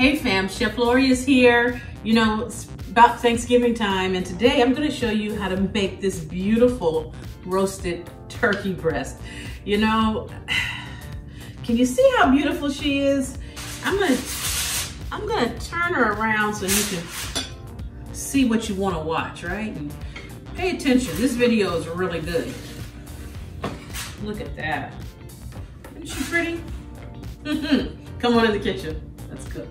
Hey fam, Chef Lorious here. You know, it's about Thanksgiving time and today I'm gonna show you how to make this beautiful roasted turkey breast. You know, can you see how beautiful she is? I'm gonna, I'm gonna turn her around so you can see what you wanna watch, right? And pay attention, this video is really good. Look at that. Isn't she pretty? Come on in the kitchen. Let's cook.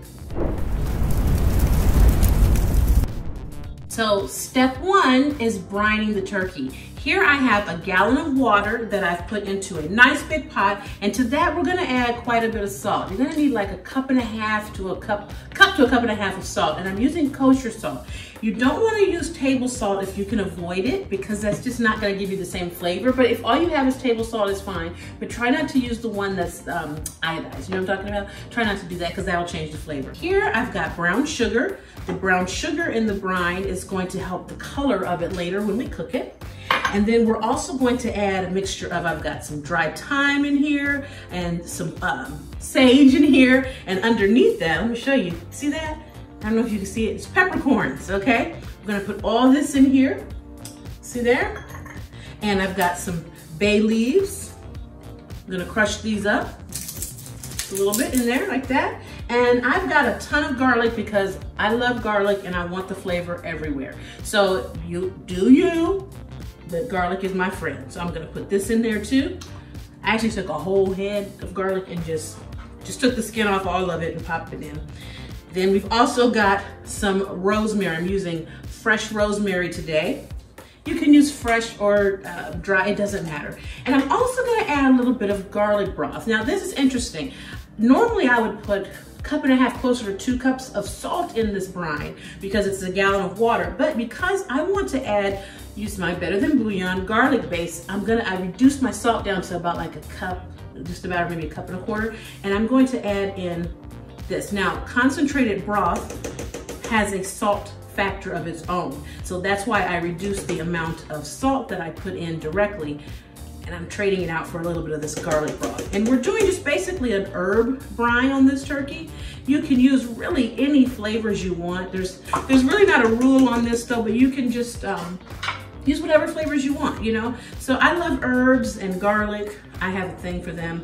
So step one is brining the turkey. Here I have a gallon of water that I've put into a nice big pot. And to that, we're gonna add quite a bit of salt. You're gonna need like a cup and a half to a cup, cup to a cup and a half of salt. And I'm using kosher salt. You don't wanna use table salt if you can avoid it because that's just not gonna give you the same flavor. But if all you have is table salt, it's fine. But try not to use the one that's um, iodized. You know what I'm talking about? Try not to do that because that'll change the flavor. Here I've got brown sugar. The brown sugar in the brine is going to help the color of it later when we cook it. And then we're also going to add a mixture of, I've got some dried thyme in here and some um, sage in here. And underneath that, let me show you, see that? I don't know if you can see it, it's peppercorns, okay? We're gonna put all this in here, see there? And I've got some bay leaves. I'm gonna crush these up a little bit in there like that. And I've got a ton of garlic because I love garlic and I want the flavor everywhere. So you do you, the garlic is my friend. So I'm gonna put this in there too. I actually took a whole head of garlic and just, just took the skin off all of it and popped it in. Then we've also got some rosemary. I'm using fresh rosemary today. You can use fresh or uh, dry, it doesn't matter. And I'm also gonna add a little bit of garlic broth. Now this is interesting. Normally I would put cup and a half, closer to two cups of salt in this brine because it's a gallon of water. But because I want to add, use my Better Than Bouillon garlic base, I'm gonna, I reduced my salt down to about like a cup, just about maybe a cup and a quarter. And I'm going to add in this. Now, concentrated broth has a salt factor of its own. So that's why I reduced the amount of salt that I put in directly and I'm trading it out for a little bit of this garlic broth. And we're doing just basically an herb brine on this turkey. You can use really any flavors you want. There's there's really not a rule on this though, but you can just um, use whatever flavors you want, you know? So I love herbs and garlic. I have a thing for them.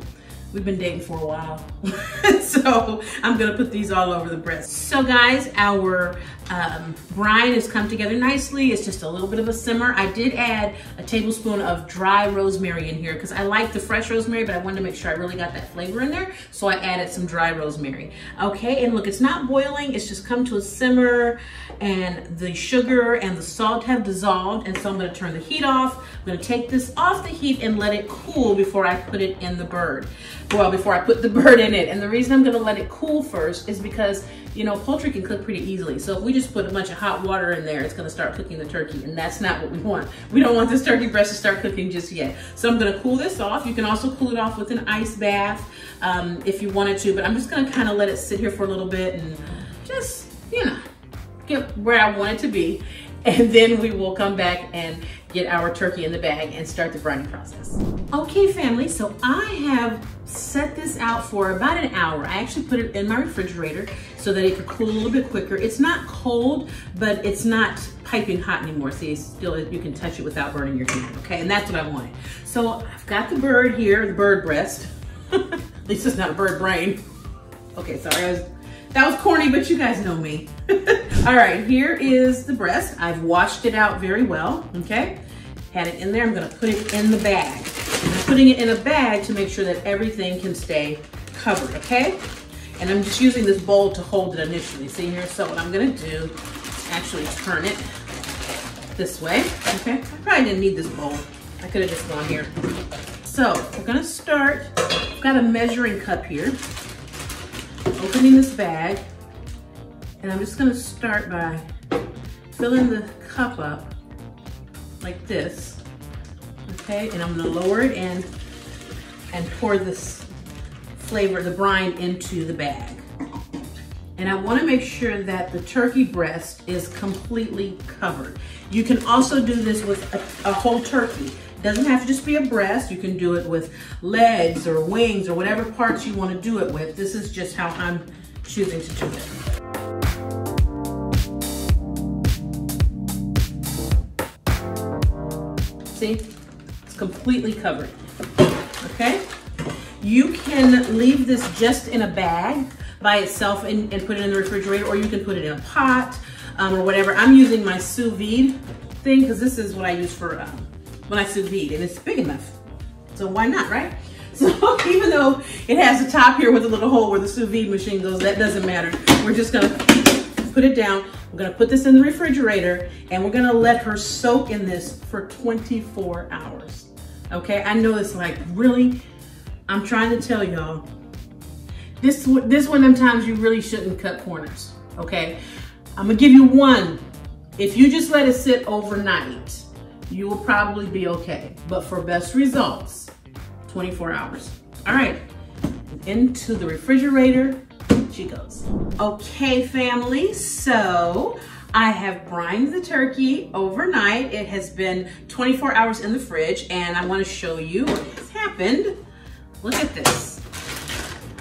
We've been dating for a while. so I'm gonna put these all over the breast. So guys, our um, brine has come together nicely. It's just a little bit of a simmer. I did add a tablespoon of dry rosemary in here because I like the fresh rosemary, but I wanted to make sure I really got that flavor in there. So I added some dry rosemary. Okay, and look, it's not boiling. It's just come to a simmer and the sugar and the salt have dissolved. And so I'm gonna turn the heat off. I'm gonna take this off the heat and let it cool before I put it in the bird well before I put the bird in it. And the reason I'm gonna let it cool first is because, you know, poultry can cook pretty easily. So if we just put a bunch of hot water in there, it's gonna start cooking the turkey and that's not what we want. We don't want this turkey breast to start cooking just yet. So I'm gonna cool this off. You can also cool it off with an ice bath um, if you wanted to, but I'm just gonna kind of let it sit here for a little bit and just, you know, get where I want it to be. And then we will come back and get our turkey in the bag and start the brining process. Okay, family, so I have set this out for about an hour. I actually put it in my refrigerator so that it could cool a little bit quicker. It's not cold, but it's not piping hot anymore. See, still you can touch it without burning your hand, okay? And that's what I wanted. So I've got the bird here, the bird breast. At least it's not a bird brain. Okay, sorry, was that was corny, but you guys know me. All right, here is the breast. I've washed it out very well, okay? Had it in there, I'm gonna put it in the bag. I'm putting it in a bag to make sure that everything can stay covered, okay? And I'm just using this bowl to hold it initially. See here? So what I'm gonna do, actually turn it this way, okay? I probably didn't need this bowl. I could have just gone here. So we're gonna start, I've got a measuring cup here opening this bag and I'm just gonna start by filling the cup up like this, okay? And I'm gonna lower it in and pour this flavor, the brine into the bag. And I wanna make sure that the turkey breast is completely covered. You can also do this with a, a whole turkey. Doesn't have to just be a breast. You can do it with legs or wings or whatever parts you want to do it with. This is just how I'm choosing to do it. See, it's completely covered, okay? You can leave this just in a bag by itself and, and put it in the refrigerator, or you can put it in a pot um, or whatever. I'm using my sous vide thing because this is what I use for um, when I sous vide and it's big enough. So why not, right? So even though it has a top here with a little hole where the sous vide machine goes, that doesn't matter. We're just gonna put it down. We're gonna put this in the refrigerator and we're gonna let her soak in this for 24 hours. Okay, I know it's like, really? I'm trying to tell y'all, this, this one of them times you really shouldn't cut corners, okay? I'm gonna give you one. If you just let it sit overnight, you will probably be okay. But for best results, 24 hours. All right, into the refrigerator she goes. Okay, family, so I have brined the turkey overnight. It has been 24 hours in the fridge and I wanna show you what has happened. Look at this.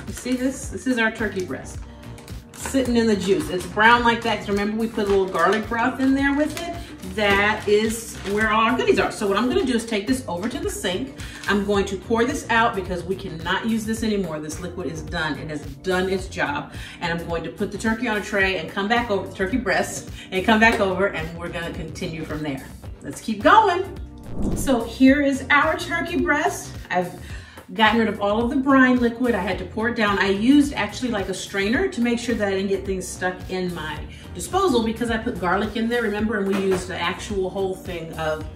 You see this? This is our turkey breast sitting in the juice. It's brown like that remember we put a little garlic broth in there with it? That is where all our goodies are. So what I'm gonna do is take this over to the sink. I'm going to pour this out because we cannot use this anymore. This liquid is done. It has done its job. And I'm going to put the turkey on a tray and come back over, turkey breast, and come back over and we're gonna continue from there. Let's keep going. So here is our turkey breast. I've gotten rid of all of the brine liquid. I had to pour it down. I used actually like a strainer to make sure that I didn't get things stuck in my disposal because I put garlic in there, remember? And we used the actual whole thing of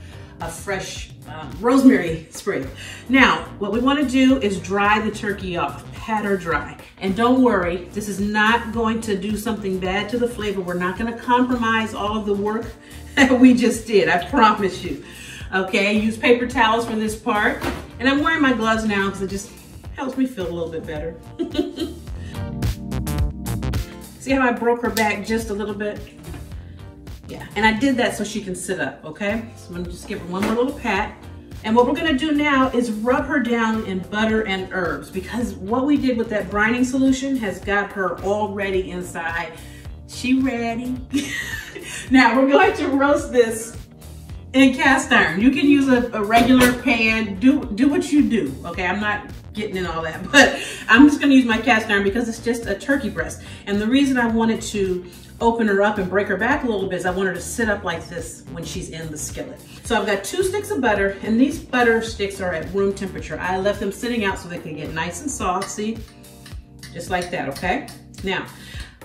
a fresh um, rosemary sprig. Now, what we wanna do is dry the turkey off, pat or dry. And don't worry, this is not going to do something bad to the flavor. We're not gonna compromise all of the work that we just did, I promise you. Okay, use paper towels for this part. And I'm wearing my gloves now because it just helps me feel a little bit better. See how I broke her back just a little bit? And I did that so she can sit up, okay? So I'm gonna just give her one more little pat. And what we're gonna do now is rub her down in butter and herbs because what we did with that brining solution has got her already inside. She ready? now we're going to roast this in cast iron. You can use a, a, regular pan, do, do what you do, okay? I'm not getting in all that, but I'm just gonna use my cast iron because it's just a turkey breast. And the reason I wanted to open her up and break her back a little bit is I want her to sit up like this when she's in the skillet. So I've got two sticks of butter and these butter sticks are at room temperature. I left them sitting out so they can get nice and soft, see? Just like that, okay? Now,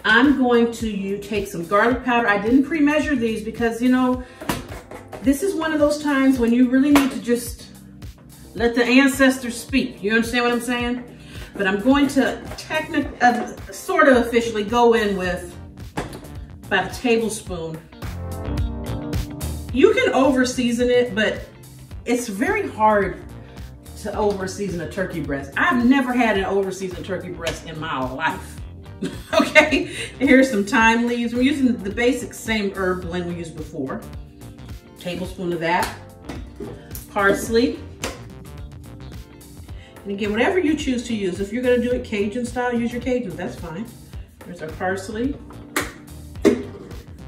I'm going to you take some garlic powder. I didn't pre-measure these because, you know, this is one of those times when you really need to just let the ancestors speak. You understand what I'm saying? But I'm going to technically, uh, sort of officially go in with about a tablespoon. You can over season it, but it's very hard to over season a turkey breast. I've never had an over seasoned turkey breast in my life. okay, here's some thyme leaves. We're using the basic same herb blend we used before. Tablespoon of that. Parsley. And again, whatever you choose to use. If you're gonna do it Cajun style, use your Cajun, that's fine. There's our parsley.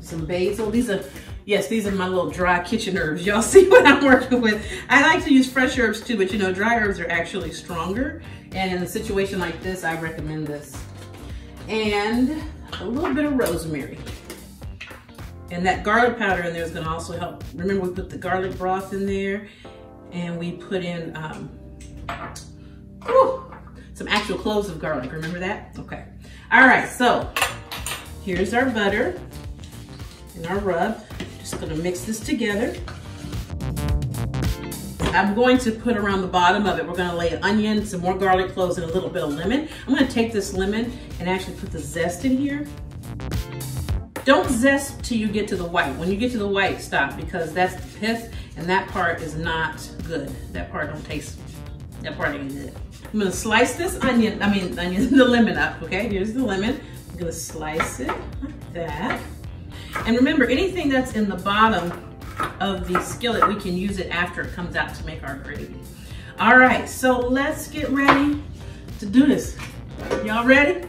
Some basil. These are, yes, these are my little dry kitchen herbs. Y'all see what I'm working with. I like to use fresh herbs too, but you know, dry herbs are actually stronger. And in a situation like this, I recommend this and a little bit of rosemary. And that garlic powder in there is gonna also help. Remember we put the garlic broth in there and we put in um, whew, some actual cloves of garlic, remember that? Okay. All right, so here's our butter and our rub. Just gonna mix this together. I'm going to put around the bottom of it, we're gonna lay an onion, some more garlic cloves, and a little bit of lemon. I'm gonna take this lemon and actually put the zest in here. Don't zest till you get to the white. When you get to the white, stop because that's the pith and that part is not good. That part don't taste, that part ain't good. I'm gonna slice this onion, I mean onion, the lemon up, okay? Here's the lemon. I'm gonna slice it like that. And remember, anything that's in the bottom of the skillet, we can use it after it comes out to make our gravy. All right, so let's get ready to do this. Y'all ready?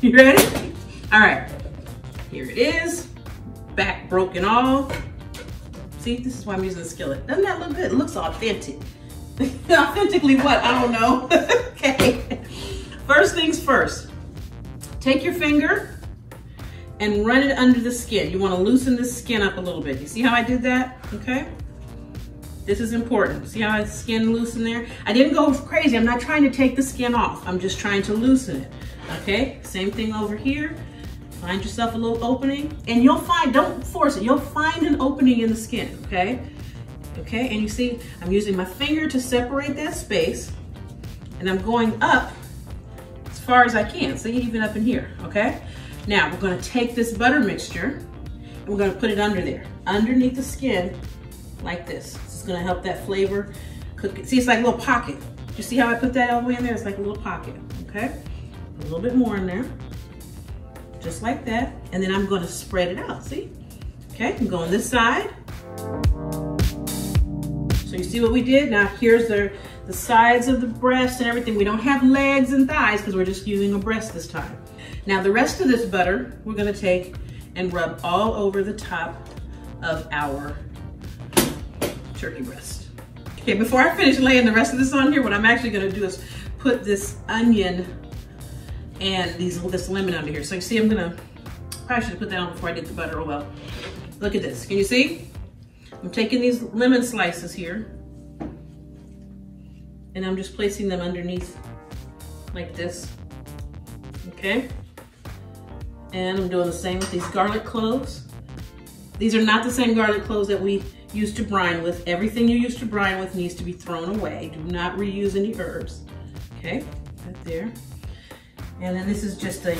You ready? All right, here it is. Back broken off. See, this is why I'm using the skillet. Doesn't that look good? It looks authentic. Authentically what? I don't know. okay. First things first. Take your finger and run it under the skin. You wanna loosen the skin up a little bit. You see how I did that? Okay. This is important. See how the skin loosened there? I didn't go crazy. I'm not trying to take the skin off. I'm just trying to loosen it. Okay, same thing over here. Find yourself a little opening and you'll find, don't force it, you'll find an opening in the skin, okay? Okay, and you see, I'm using my finger to separate that space and I'm going up as far as I can, see, even up in here, okay? Now, we're gonna take this butter mixture and we're gonna put it under there, underneath the skin, like this. This is gonna help that flavor cook. it. See, it's like a little pocket. You see how I put that all the way in there? It's like a little pocket, okay? A little bit more in there just like that. And then I'm gonna spread it out, see? Okay, I'm going this side. So you see what we did? Now here's the, the sides of the breast and everything. We don't have legs and thighs because we're just using a breast this time. Now the rest of this butter, we're gonna take and rub all over the top of our turkey breast. Okay, before I finish laying the rest of this on here, what I'm actually gonna do is put this onion and these this lemon under here. So you see, I'm gonna, probably should have put that on before I did the butter, oh well. Look at this, can you see? I'm taking these lemon slices here and I'm just placing them underneath like this, okay? And I'm doing the same with these garlic cloves. These are not the same garlic cloves that we used to brine with. Everything you used to brine with needs to be thrown away. Do not reuse any herbs, okay? Right there. And then this is just a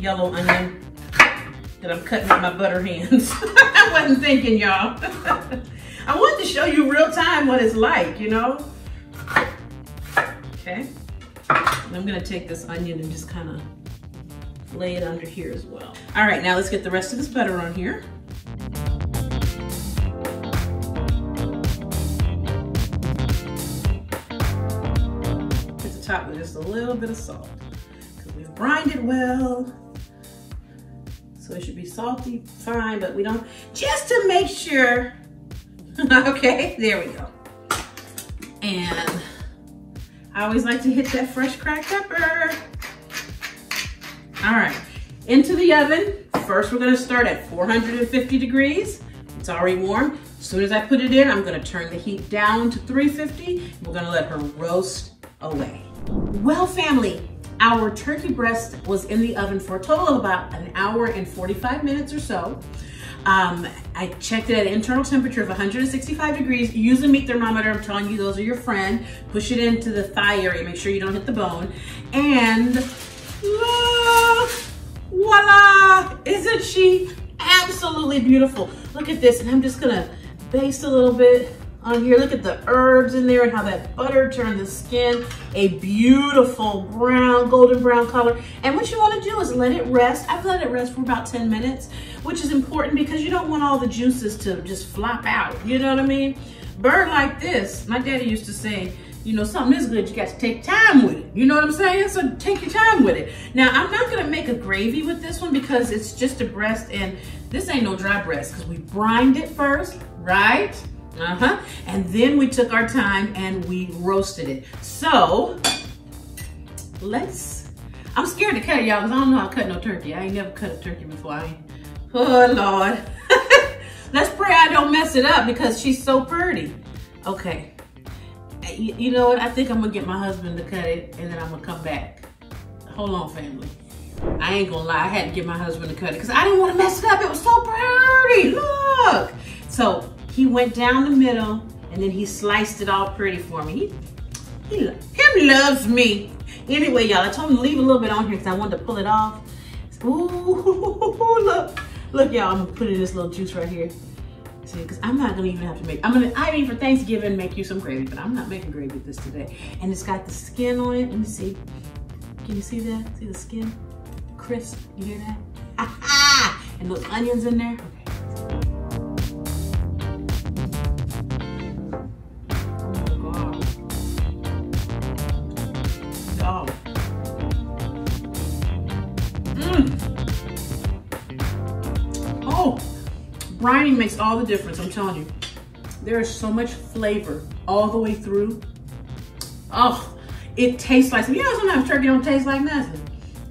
yellow onion that I'm cutting with my butter hands. I wasn't thinking, y'all. I wanted to show you real time what it's like, you know? Okay. And I'm gonna take this onion and just kind of lay it under here as well. All right, now let's get the rest of this butter on here. Hit the top with just a little bit of salt because we've brined it well. So it should be salty, fine, but we don't, just to make sure. okay, there we go. And I always like to hit that fresh cracked pepper. All right, into the oven. First, we're gonna start at 450 degrees. It's already warm. As soon as I put it in, I'm gonna turn the heat down to 350. We're gonna let her roast away. Well, family, our turkey breast was in the oven for a total of about an hour and 45 minutes or so. Um, I checked it at an internal temperature of 165 degrees. Use a meat thermometer. I'm telling you, those are your friend. Push it into the thigh area. Make sure you don't hit the bone. And voila! Isn't she absolutely beautiful? Look at this. And I'm just gonna baste a little bit on here. Look at the herbs in there and how that butter turned the skin a beautiful brown, golden brown color. And what you wanna do is let it rest. I've let it rest for about 10 minutes, which is important because you don't want all the juices to just flop out. You know what I mean? Bird like this, my daddy used to say, you know, something is good, you got to take time with it. You know what I'm saying? So take your time with it. Now, I'm not gonna make a gravy with this one because it's just a breast and this ain't no dry breast because we brined it first, right? Uh-huh. And then we took our time and we roasted it. So, let's, I'm scared to cut it, y'all, because I don't know how to cut no turkey. I ain't never cut a turkey before. I ain't, oh, Lord. let's pray I don't mess it up because she's so pretty. Okay. You, know what? I think I'm to get my husband to cut it and then I'm to come back. Hold on, family. I ain't gonna lie, I had to get my husband to cut it because I didn't want to mess it up. It was so pretty. Look. So he went down the middle and then he sliced it all pretty for me. He, he him loves me. Anyway, y'all, I told him to leave a little bit on here because I wanted to pull it off. Ooh, look, look, y'all, I'm gonna put in this little juice right here. See, because I'm not gonna even have to make, I'm gonna, I mean, for Thanksgiving, make you some gravy, but I'm not making gravy with this today. And it's got the skin on it. Let me see. Can you see that? See the skin? Crisp, you hear that? Ah! and those onions in there. Brining makes all the difference, I'm telling you. There is so much flavor all the way through. Oh, it tastes like, you know sometimes turkey don't taste like nothing.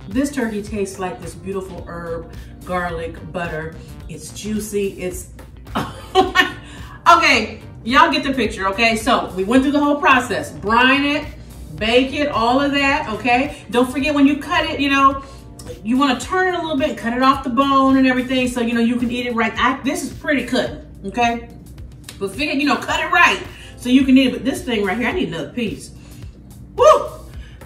This turkey tastes like this beautiful herb, garlic, butter. It's juicy, it's, okay, y'all get the picture, okay? So we went through the whole process. Brine it, bake it, all of that, okay? Don't forget when you cut it, you know, you want to turn it a little bit, cut it off the bone and everything so, you know, you can eat it right. I, this is pretty cut, okay? But figure, you know, cut it right so you can eat it. But this thing right here, I need another piece. Woo!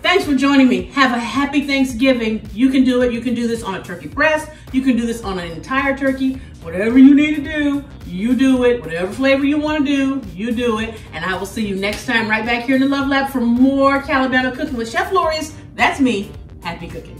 Thanks for joining me. Have a happy Thanksgiving. You can do it. You can do this on a turkey breast. You can do this on an entire turkey. Whatever you need to do, you do it. Whatever flavor you want to do, you do it. And I will see you next time right back here in the Love Lab for more Calibama cooking with Chef Lorious. That's me. Happy cooking.